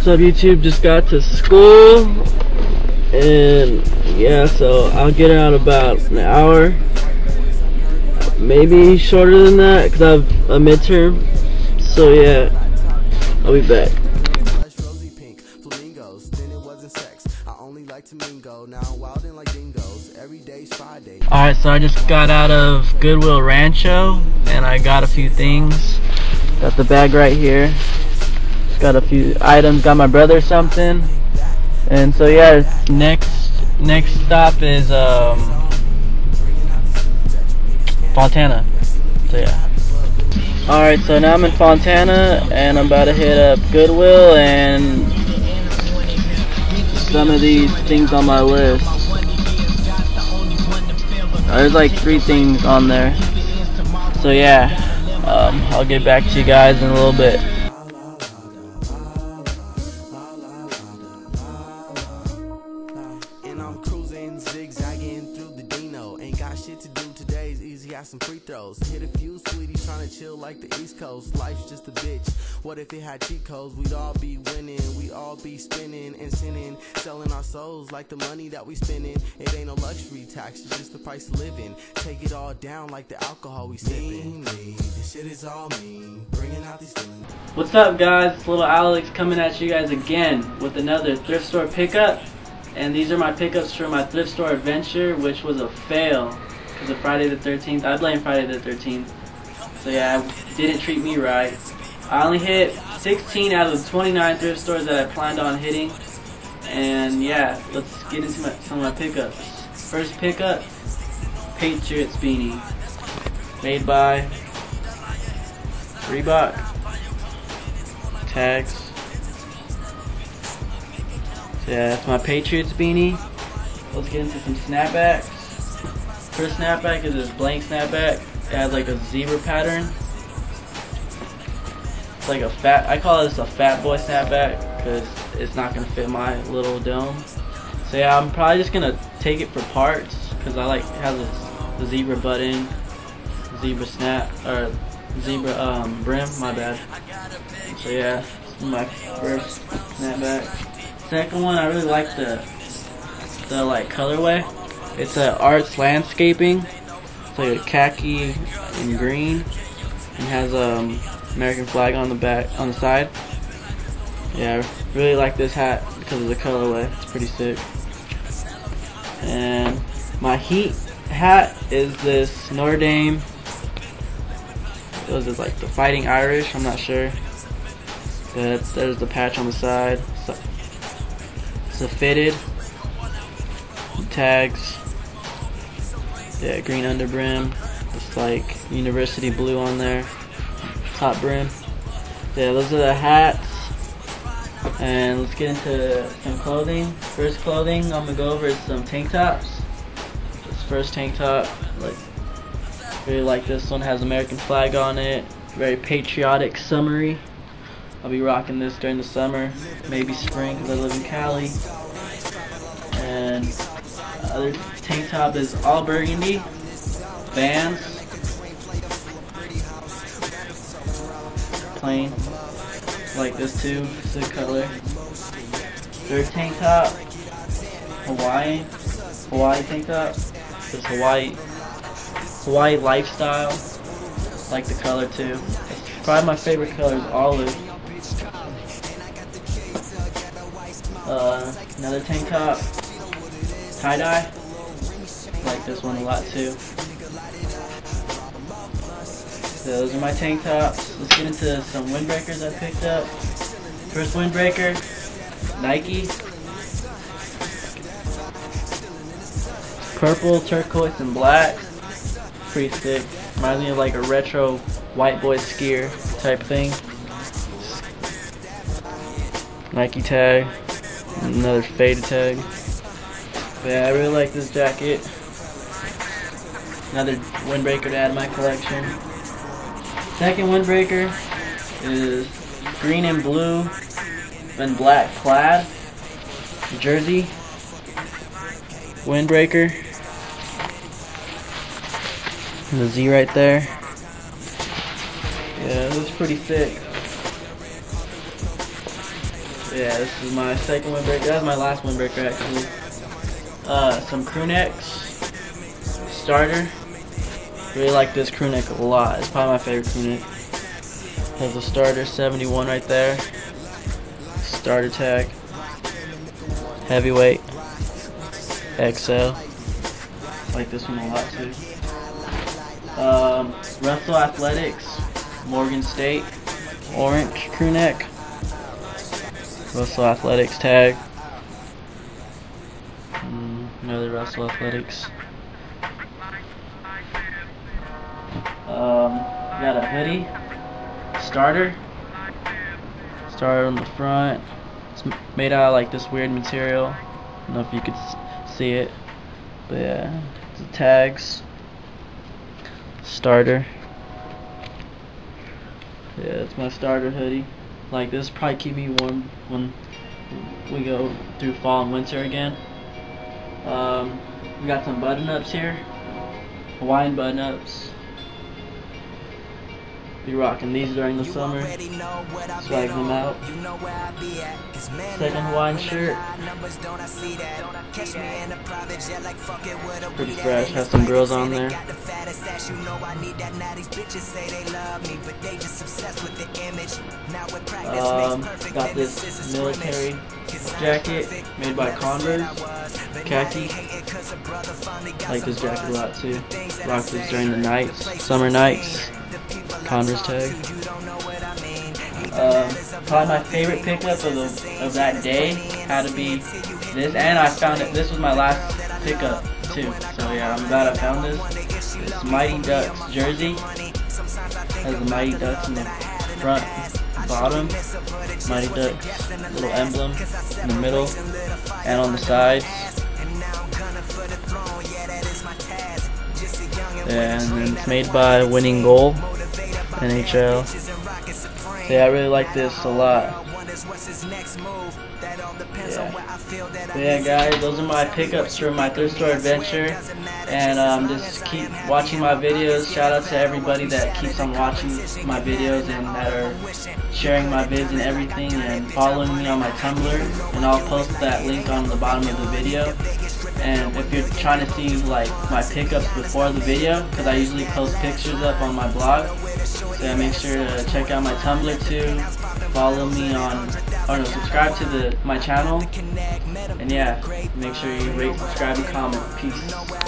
What's up YouTube? Just got to school and yeah, so I'll get out about an hour. Maybe shorter than that because I have a midterm. So yeah, I'll be back. Alright, so I just got out of Goodwill Rancho and I got a few things. Got the bag right here. Got a few items, got my brother something. And so yeah, next next stop is um Fontana. So yeah. Alright, so now I'm in Fontana and I'm about to hit up Goodwill and some of these things on my list. Uh, There's like three things on there. So yeah, um, I'll get back to you guys in a little bit. Got some free throws. Hit a few sweeties, trying to chill like the East Coast. Life's just a bitch. What if it had cheat codes? We'd all be winning, we all be spinning and sinning, selling our souls like the money that we spending. It ain't no luxury tax, it's just the price of living. Take it all down like the alcohol we sipping. Me, this shit is all me, bringing out these feelings. What's up guys? It's Little Alex coming at you guys again with another thrift store pickup. And these are my pickups for my thrift store adventure, which was a fail because of Friday the 13th. I blame Friday the 13th. So yeah, didn't treat me right. I only hit 16 out of the 29 thrift stores that I planned on hitting. And yeah, let's get into my, some of my pickups. First pickup, Patriots beanie. Made by Reebok. Tags. So yeah, that's my Patriots beanie. Let's get into some snapbacks. First snapback is this blank snapback. It has like a zebra pattern. It's like a fat, I call this a fat boy snapback because it's not going to fit my little dome. So yeah, I'm probably just going to take it for parts because I like, it has a, the zebra button, zebra snap, or zebra um, brim, my bad. So yeah, my first snapback. Second one, I really like the the like colorway. It's a arts landscaping. It's like a khaki and green, and has um American flag on the back on the side. Yeah, I really like this hat because of the colorway. It's pretty sick. And my Heat hat is this Notre Dame. Those is like the Fighting Irish. I'm not sure. But there's the patch on the side. So, it's a fitted tags. Yeah, green underbrim. It's like university blue on there. Top brim. Yeah, those are the hats. And let's get into some clothing. First clothing I'm gonna go over is some tank tops. This first tank top, like really like this one. Has American flag on it. Very patriotic, summery. I'll be rocking this during the summer, maybe spring, because I live in Cali. And other tank top is all burgundy, Vans, plain, like this too, sick color. Third tank top, Hawaii, Hawaii tank top, this Hawaii, Hawaii lifestyle, like the color too. Probably my favorite color is olive. Uh, another tank top, tie dye. Like this one a lot too. So those are my tank tops. Let's get into some windbreakers I picked up. First windbreaker, Nike. Purple, turquoise, and black. Pretty sick. Reminds me of like a retro white boy skier type thing. Nike tag. Another faded tag. But yeah, I really like this jacket. Another windbreaker to add to my collection. Second windbreaker is green and blue and black plaid jersey windbreaker. The Z right there. Yeah, it looks pretty thick. Yeah, this is my second windbreaker. That's my last windbreaker actually. Uh, some crew necks. Starter. Really like this crew neck a lot. It's probably my favorite crew neck. Has a starter 71 right there. Starter tag. Heavyweight. XL. Like this one a lot too. Um, Russell Athletics. Morgan State. Orange crew neck. Russell Athletics tag. Another Russell Athletics. Um, got a hoodie. Starter. Starter on the front. It's made out of like this weird material. I don't know if you could see it. But yeah, the tags. Starter. Yeah, it's my starter hoodie. Like this probably keep me warm when we go through fall and winter again. Um, we got some button ups here. Hawaiian button ups. Be rocking these during the summer. Swag them out. Second Hawaiian shirt. Pretty fresh. Has some girls on there. Um, got this military jacket made by Converse. Khaki. Like this jacket a lot too. Rock this during the nights, summer nights. Converse tag. Um, probably my favorite pickup of the of that day had to be this, and I found it. This was my last pickup too. So yeah, I'm glad I found this. It's Mighty Ducks jersey. Has the Mighty Ducks in the front, bottom. Mighty Ducks little emblem in the middle, and on the sides. And it's made by Winning Goal. NHL. Yeah, I really like this a lot. Yeah. yeah, guys, those are my pickups for my thrift store adventure. And um, just keep watching my videos. Shout out to everybody that keeps on watching my videos and that are sharing my vids and everything and following me on my Tumblr. And I'll post that link on the bottom of the video. And if you're trying to see like my pickups before the video, because I usually post pictures up on my blog, so make sure to check out my Tumblr too. Follow me on, or no, subscribe to the my channel. And yeah, make sure you rate, subscribe, and comment. Peace.